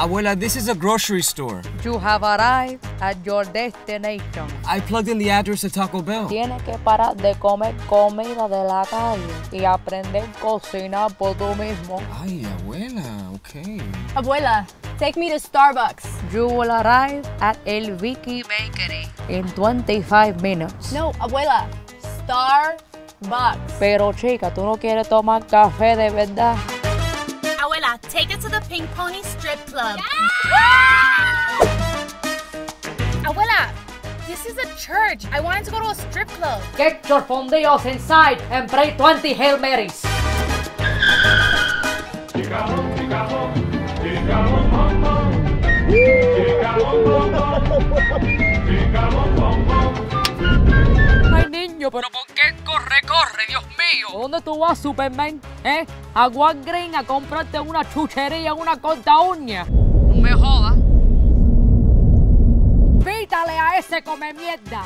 Abuela, this is a grocery store. You have arrived at your destination. I plugged in the address of Taco Bell. Tienes que parar de comer comida de la calle y aprender a cocinar por tú mismo. Ay, abuela, okay. Abuela, take me to Starbucks. You will arrive at El Vicky Bakery in 25 minutes. No, abuela, Starbucks. Pero chica, tú no quieres tomar café de verdad. The Pink Pony Strip Club. Abuela, this is a church. I wanted to go to a strip club. Get your fondios inside and pray 20 Hail Marys. Pero ¿por qué corre, corre, Dios mío? ¿Dónde tú vas, Superman? ¿Eh? A Walgreens a comprarte una chuchería, una corta uña. No me jodas. Pítale a ese come mierda.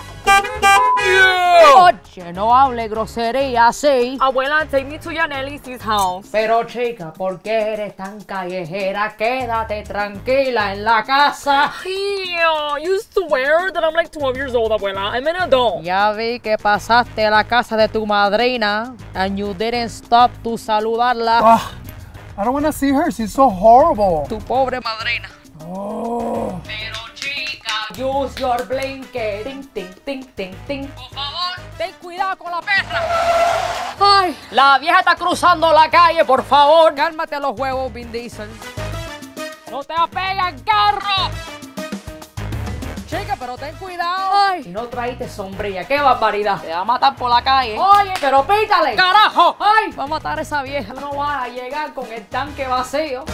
Oye, no hable grosería así. Abuela, take me to Yaneli's house. Pero chica, ¿por qué eres tan callejera? Quédate tranquila en la casa. You swear that I'm like 12 years old, abuela. I'm an adult. Ya vi que pasaste a la casa de tu madrina and you didn't stop to saludarla. Ugh, I don't want to see her. She's so horrible. Tu pobre madrina. Oh. Pero chica, use your blinker. Ting, ting, ting, ting, ting. Por favor, ten cuidado con la perra. Ay, la vieja está cruzando la calle, por favor. Cálmate los huevos, Vin Diesel. No te apegan, carro. Pero ten cuidado. Ay. No traíste sombrilla, qué barbaridad. Te va a matar por la calle. Oye, pero pítale. Carajo. Ay, va a matar a esa vieja. No vas a llegar con el tanque vacío.